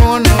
mono